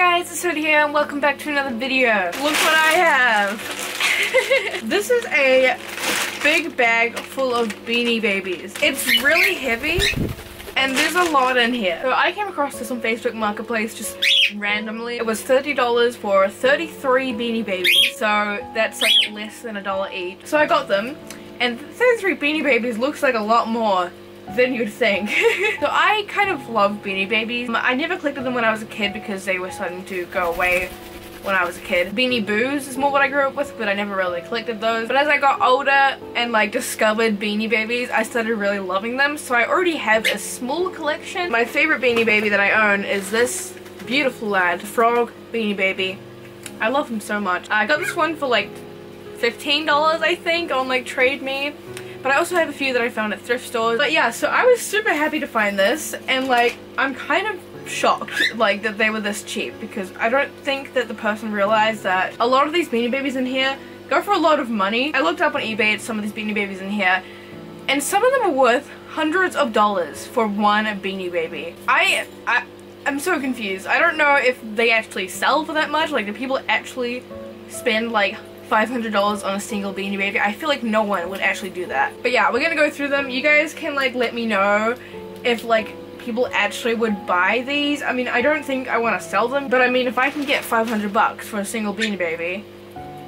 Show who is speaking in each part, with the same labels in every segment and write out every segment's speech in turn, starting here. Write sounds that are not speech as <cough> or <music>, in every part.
Speaker 1: guys, it's Hood here and welcome back to another video. Look what I have. <laughs> this is a big bag full of Beanie Babies. It's really heavy and there's a lot in here. So I came across this on Facebook Marketplace just randomly. It was $30 for 33 Beanie Babies. So that's like less than a dollar each. So I got them and 33 Beanie Babies looks like a lot more than you'd think. <laughs> so I kind of love Beanie Babies. Um, I never collected them when I was a kid because they were starting to go away when I was a kid. Beanie Boos is more what I grew up with, but I never really collected those. But as I got older and like discovered Beanie Babies, I started really loving them. So I already have a small collection. My favorite Beanie Baby that I own is this beautiful lad, Frog Beanie Baby. I love him so much. I got this one for like $15 I think on like Trade Me. But I also have a few that I found at thrift stores. But yeah, so I was super happy to find this and like I'm kind of shocked like that they were this cheap because I don't think that the person realized that a lot of these Beanie Babies in here go for a lot of money. I looked up on eBay at some of these Beanie Babies in here and some of them are worth hundreds of dollars for one Beanie Baby. I, I, I'm so confused. I don't know if they actually sell for that much. Like, do people actually spend like $500 on a single Beanie Baby. I feel like no one would actually do that. But yeah, we're gonna go through them. You guys can like let me know if like people actually would buy these. I mean, I don't think I want to sell them, but I mean, if I can get 500 bucks for a single Beanie Baby,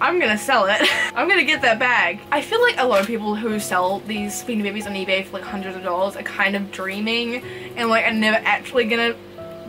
Speaker 1: I'm gonna sell it. <laughs> I'm gonna get that bag. I feel like a lot of people who sell these Beanie Babies on eBay for like hundreds of dollars are kind of dreaming and like are never actually gonna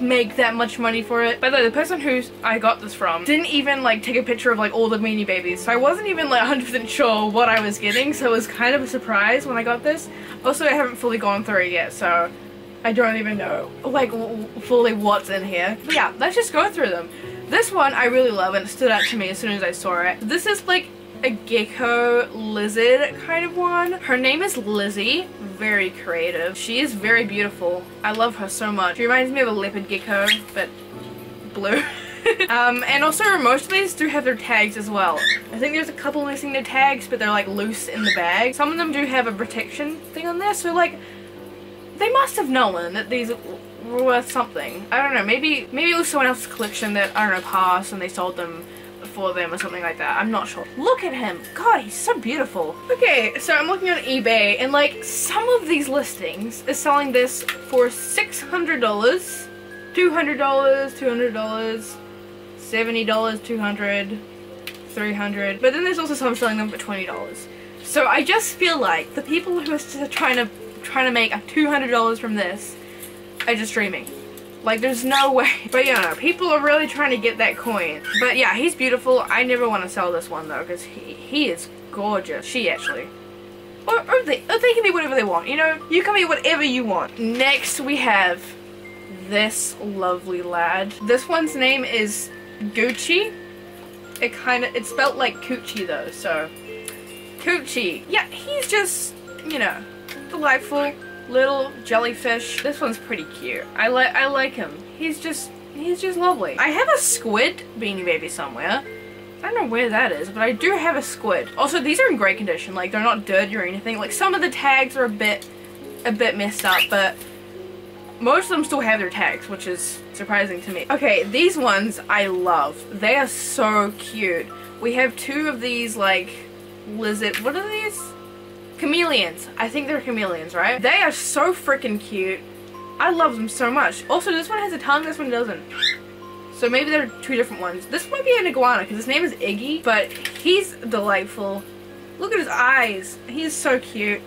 Speaker 1: make that much money for it. By the way, the person who I got this from didn't even like take a picture of like all the Beanie Babies. So I wasn't even like <laughs> 100% sure what I was getting. So it was kind of a surprise when I got this. Also, I haven't fully gone through it yet. So I don't even know like fully what's in here. But yeah, let's just go through them. This one I really love and it stood out to me as soon as I saw it. This is like a gecko lizard kind of one. Her name is Lizzy. Very creative. She is very beautiful. I love her so much. She reminds me of a leopard gecko, but blue. <laughs> um, and also most of these do have their tags as well. I think there's a couple missing their tags, but they're like loose in the bag. Some of them do have a protection thing on there, so like, they must have known that these were worth something. I don't know, maybe maybe it was someone else's collection that, I don't know, passed and they sold them for them or something like that. I'm not sure. Look at him. God, he's so beautiful. Okay, so I'm looking on eBay and like some of these listings is selling this for $600, $200, $200, $70, $200, $300. but then there's also some selling them for $20. So I just feel like the people who are trying to trying to make $200 from this are just dreaming. Like, there's no <laughs> way. But yeah, people are really trying to get that coin. But yeah, he's beautiful. I never want to sell this one, though, because he, he is gorgeous. She, actually. Or, or, they, or they can be whatever they want, you know? You can be whatever you want. Next, we have this lovely lad. This one's name is Gucci. It kind of, it's spelled like Coochie, though, so... Coochie. Yeah, he's just, you know, delightful little jellyfish. This one's pretty cute. I like I like him. He's just he's just lovely. I have a squid beanie baby somewhere. I don't know where that is, but I do have a squid. Also, these are in great condition. Like, they're not dirty or anything. Like, some of the tags are a bit, a bit messed up, but most of them still have their tags, which is surprising to me. Okay, these ones I love. They are so cute. We have two of these, like, lizard, what are these? Chameleons. I think they're chameleons, right? They are so freaking cute. I love them so much. Also, this one has a tongue, this one doesn't. So maybe they're two different ones. This might be an iguana because his name is Iggy, but he's delightful. Look at his eyes. He's so cute.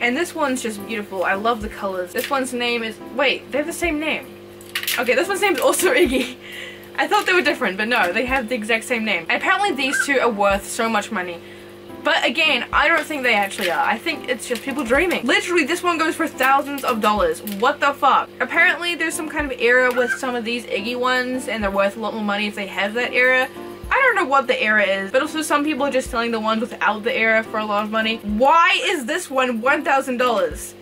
Speaker 1: And this one's just beautiful. I love the colors. This one's name is... Wait, they have the same name. Okay, this one's name is also <laughs> Iggy. I thought they were different, but no, they have the exact same name. apparently these two are worth so much money. But again, I don't think they actually are. I think it's just people dreaming. Literally, this one goes for thousands of dollars. What the fuck? Apparently, there's some kind of error with some of these Iggy ones, and they're worth a lot more money if they have that error. I don't know what the error is, but also some people are just selling the ones without the error for a lot of money. Why is this one $1,000?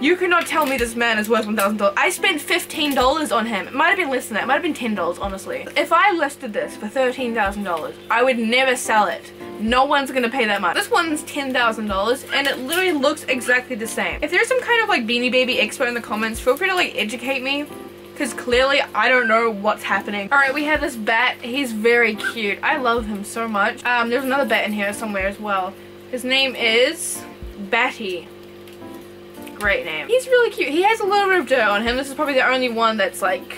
Speaker 1: You cannot tell me this man is worth $1,000. I spent $15 on him. It might have been less than that. It might have been $10, honestly. If I listed this for $13,000, I would never sell it. No one's gonna pay that much. This one's $10,000 and it literally looks exactly the same. If there's some kind of like Beanie Baby expert in the comments, feel free to like educate me because clearly I don't know what's happening. Alright, we have this bat. He's very cute. I love him so much. Um, there's another bat in here somewhere as well. His name is Batty. Great name. He's really cute. He has a little bit of dirt on him. This is probably the only one that's like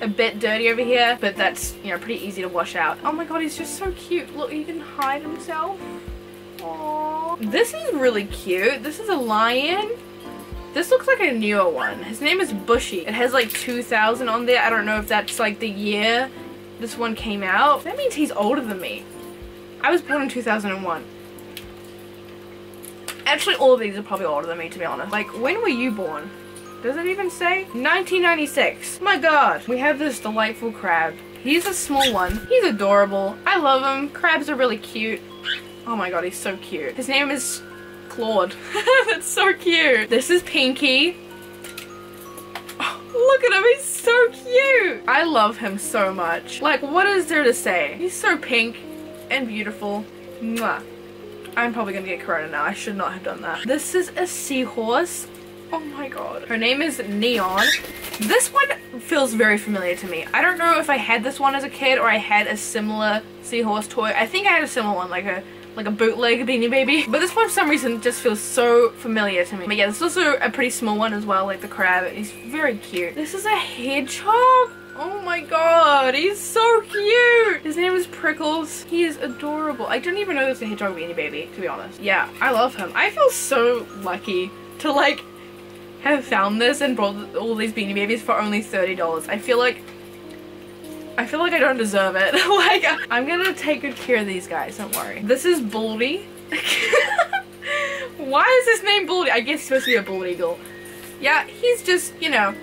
Speaker 1: a bit dirty over here, but that's, you know, pretty easy to wash out. Oh my god, he's just so cute. Look, he can hide himself. Aww. This is really cute. This is a lion. This looks like a newer one. His name is Bushy. It has like 2000 on there. I don't know if that's like the year this one came out. That means he's older than me. I was born in 2001. Actually, all of these are probably older than me, to be honest. Like, when were you born? Does it even say? 1996. My god. We have this delightful crab. He's a small one. He's adorable. I love him. Crabs are really cute. Oh my god, he's so cute. His name is Claude. <laughs> That's so cute. This is Pinky. Oh, look at him, he's so cute. I love him so much. Like, what is there to say? He's so pink and beautiful. Mwah. I'm probably gonna get corona now. I should not have done that. This is a seahorse. Oh my god. Her name is Neon. This one feels very familiar to me. I don't know if I had this one as a kid or I had a similar seahorse toy. I think I had a similar one, like a like a bootleg Beanie Baby. But this one for some reason just feels so familiar to me. But yeah, this is also a pretty small one as well, like the crab. He's very cute. This is a hedgehog. Oh my god, he's so cute! His name is Prickles. He is adorable. I didn't even know there's a hedgehog beanie baby, to be honest. Yeah, I love him. I feel so lucky to like have found this and brought all these beanie babies for only $30. I feel like I feel like I don't deserve it. <laughs> like, I'm gonna take good care of these guys, don't worry. This is Baldy. <laughs> Why is his name Baldy? I guess he's supposed to be a bald eagle. Yeah, he's just, you know,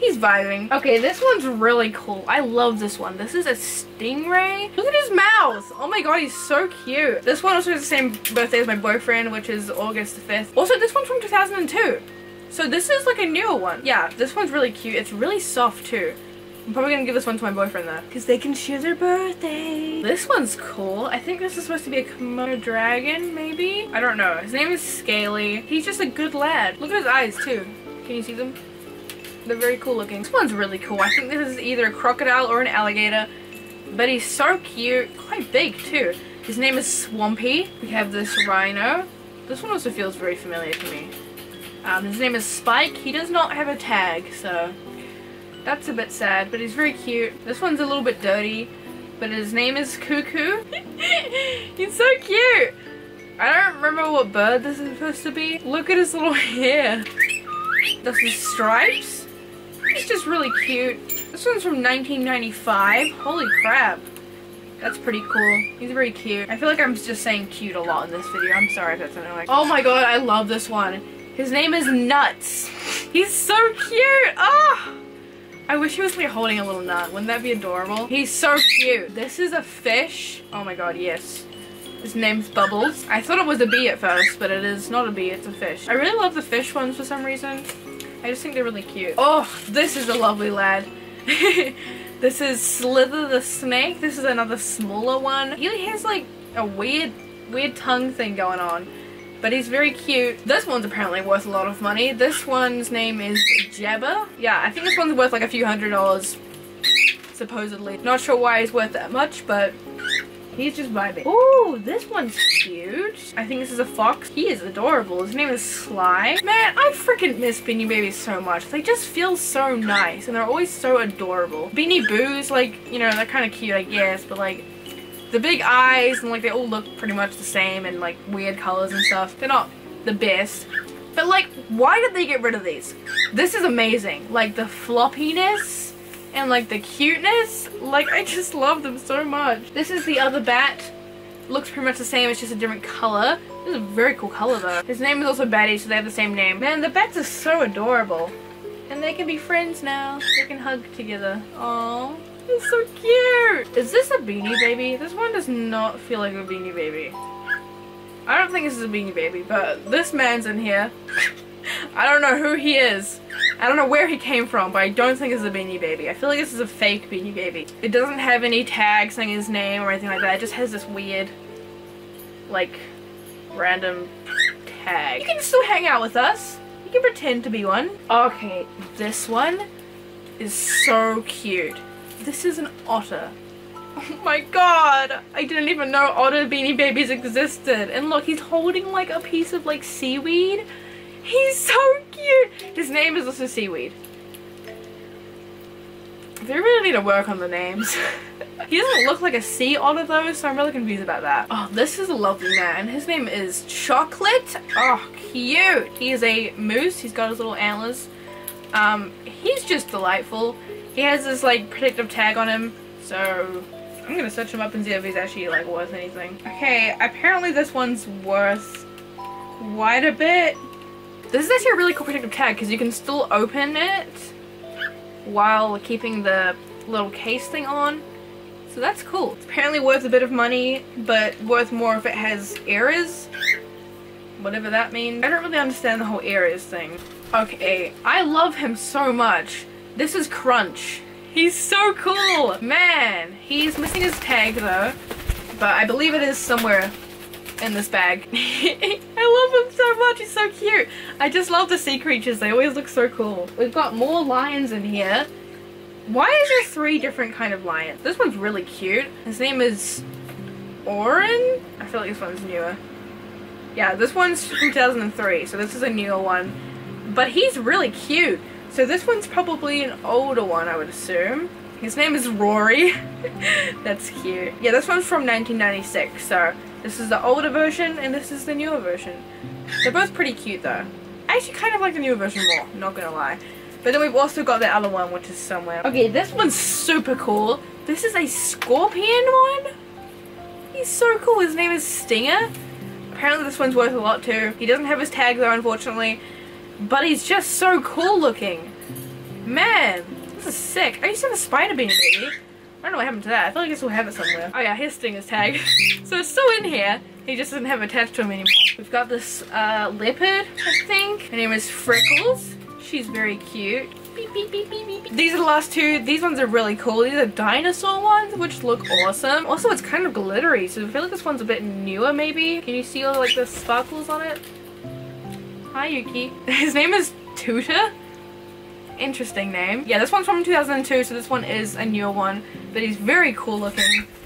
Speaker 1: he's vibing. Okay, this one's really cool. I love this one. This is a stingray. Look at his mouth. Oh my god, he's so cute. This one also has the same birthday as my boyfriend, which is August 5th. Also, this one's from 2002. So this is like a newer one. Yeah, this one's really cute. It's really soft too. I'm probably gonna give this one to my boyfriend though. Because they can share their birthday. This one's cool. I think this is supposed to be a Komodo dragon, maybe? I don't know. His name is Scaly. He's just a good lad. Look at his eyes too. Can you see them? They're very cool looking. This one's really cool. I think this is either a crocodile or an alligator. But he's so cute. Quite big too. His name is Swampy. We have this rhino. This one also feels very familiar to me. Um, his name is Spike. He does not have a tag, so that's a bit sad, but he's very cute. This one's a little bit dirty, but his name is Kuku. <laughs> he's so cute. I don't remember what bird this is supposed to be. Look at his little <laughs> hair. That's his stripes. Just really cute. This one's from 1995. Holy crap. That's pretty cool. He's very cute. I feel like I'm just saying cute a lot in this video. I'm sorry if that's like Oh my god, I love this one. His name is Nuts. He's so cute. Oh! I wish he was like holding a little nut. Wouldn't that be adorable? He's so cute. This is a fish. Oh my god, yes. His name's Bubbles. I thought it was a bee at first, but it is not a bee, it's a fish. I really love the fish ones for some reason. I just think they're really cute. Oh, this is a lovely lad. <laughs> this is Slither the snake. This is another smaller one. He has like a weird, weird tongue thing going on. But he's very cute. This one's apparently worth a lot of money. This one's name is Jabba. Yeah, I think this one's worth like a few hundred dollars. Supposedly. Not sure why he's worth that much, but He's just vibing. Oh, this one's cute. I think this is a fox. He is adorable. His name is Sly. Man, I freaking miss Beanie Babies so much. They just feel so nice and they're always so adorable. Beanie Boos, like, you know, they're kind of cute, I guess, but like, the big eyes and like they all look pretty much the same and like weird colors and stuff. They're not the best. But like, why did they get rid of these? This is amazing. Like the floppiness and like the cuteness. Like I just love them so much. This is the other bat. Looks pretty much the same, it's just a different color. This is a very cool color though. His name is also Batty, so they have the same name. Man, the bats are so adorable. And they can be friends now. They can hug together. Aww. It's so cute. Is this a Beanie Baby? This one does not feel like a Beanie Baby. I don't think this is a Beanie Baby, but this man's in here. <laughs> I don't know who he is. I don't know where he came from, but I don't think it's a Beanie Baby. I feel like this is a fake Beanie Baby. It doesn't have any tags saying his name or anything like that. It just has this weird, like, random tag. You can still hang out with us. You can pretend to be one. Okay, this one is so cute. This is an otter. <laughs> Oh my god! I didn't even know otter beanie babies existed. And look, he's holding like a piece of like seaweed. He's so cute! His name is also Seaweed. They really need to work on the names. <laughs> he doesn't look like a sea otter though, so I'm really confused about that. Oh, this is a lovely man. His name is Chocolate. Oh, cute. He is a moose. He's got his little antlers. Um, he's just delightful. He has this like protective tag on him, so I'm gonna search him up and see if he's actually like worth anything. Okay, apparently this one's worth quite a bit. This is actually a really cool protective tag because you can still open it while keeping the little case thing on. So that's cool. It's apparently worth a bit of money, but worth more if it has errors. Whatever that means. I don't really understand the whole errors thing. Okay, I love him so much. This is Crunch. He's so cool! Man, he's missing his tag though, but I believe it is somewhere in this bag. <laughs> I love him so much, he's so cute. I just love the sea creatures, they always look so cool. We've got more lions in here. Why is there three different kind of lions? This one's really cute. His name is Orin? I feel like this one's newer. Yeah, this one's 2003, so this is a newer one. But he's really cute. So this one's probably an older one, I would assume. His name is Roary. <laughs> That's cute. Yeah, this one's from 1996, so this is the older version and this is the newer version. They're both pretty cute though. I actually kind of like the newer version more, not gonna lie. But then we've also got the other one which is somewhere. Okay, this one's super cool. This is a scorpion one. He's so cool. His name is Stinger. Apparently this one's worth a lot too. He doesn't have his tag though, unfortunately. But he's just so cool looking. Man, this is sick. I used to have a spider baby. I don't know what happened to that. I feel like I still have it somewhere. Oh yeah, here's Stinger's tag. <laughs> so it's still in here. He just doesn't have attached to him anymore. We've got this uh, leopard, I think. Her name is Freckles. She's very cute. Beep, beep, beep, These are the last two. These ones are really cool. These are dinosaur ones, which look awesome. Also, it's kind of glittery, so I feel like this one's a bit newer, maybe. Can you see all like the sparkles on it? Hi, Yuki. <laughs> His name is Tuta. Interesting name. Yeah, this one's from 2002, so this one is a newer one, but he's very cool looking. <laughs>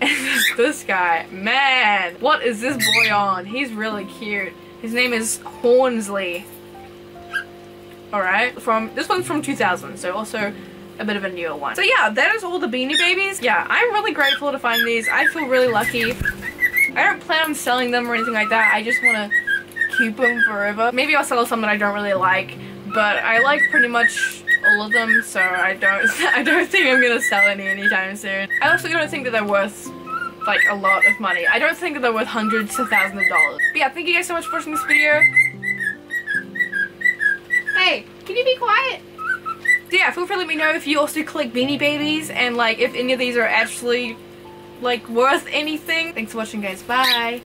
Speaker 1: And this guy, man, what is this boy on? He's really cute. His name is Hornsly. Alright, from this one's from 2000, so also a bit of a newer one. So yeah, that is all the Beanie Babies. Yeah, I'm really grateful to find these. I feel really lucky. I don't plan on selling them or anything like that. I just want to keep them forever. Maybe I'll sell some that I don't really like, but I like pretty much all of them, so I don't <laughs> I don't think I'm gonna sell any anytime soon. I also don't think that they're worth like a lot of money. I don't think that they're worth hundreds to thousands of dollars. But yeah, thank you guys so much for watching this video. Hey, can you be quiet? So yeah, feel free to let me know if you also collect Beanie Babies and like if any of these are actually like worth anything. Thanks for watching guys, bye!